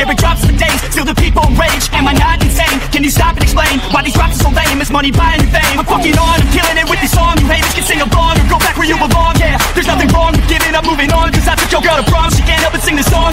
never drops for days Feel the people rage, am I not insane? Can you stop and explain why these drops are so lame? Is money buying your fame? I'm fucking on, I'm killing it with this song. You haters can sing along or go back where you belong. Yeah, there's nothing wrong with giving up, moving on. Cause I took your girl to prom, she can't help but sing the song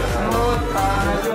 Oh,